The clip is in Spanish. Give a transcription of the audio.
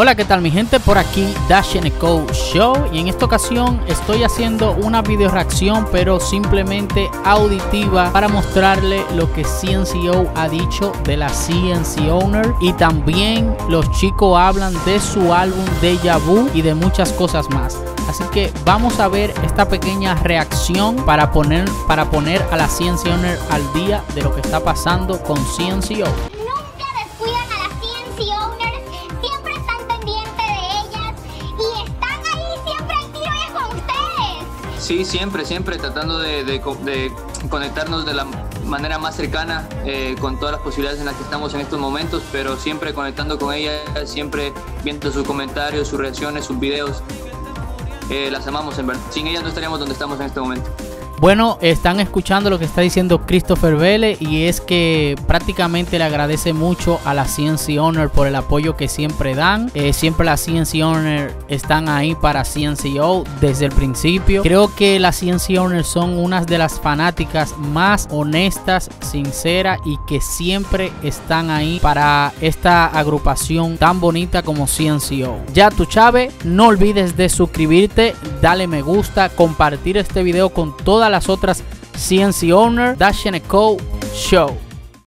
Hola, ¿qué tal mi gente? Por aquí Dash Co Show y en esta ocasión estoy haciendo una video reacción pero simplemente auditiva para mostrarle lo que CNCO ha dicho de la CNC Owner y también los chicos hablan de su álbum Deja Vu y de muchas cosas más. Así que vamos a ver esta pequeña reacción para poner, para poner a la CNC Owner al día de lo que está pasando con CNCO. Sí, siempre, siempre tratando de, conectarnos de la manera más cercana eh, con todas las posibilidades en las que estamos en estos momentos, pero siempre conectando con ella, siempre viendo sus comentarios, sus reacciones, sus videos. Eh, las amamos en verdad. Sin ellas no estaríamos donde estamos en este momento. Bueno, están escuchando lo que está diciendo Christopher Vélez y es que prácticamente le agradece mucho a la CNC Owner por el apoyo que siempre dan. Eh, siempre la CNC Owner están ahí para CNCO desde el principio. Creo que las CNC Owner son unas de las fanáticas más honestas, sinceras y que siempre están ahí para esta agrupación tan bonita como CNCO. Ya tu chave, no olvides de suscribirte, dale me gusta, compartir este video con toda las otras CNC Owner Dash Co Show.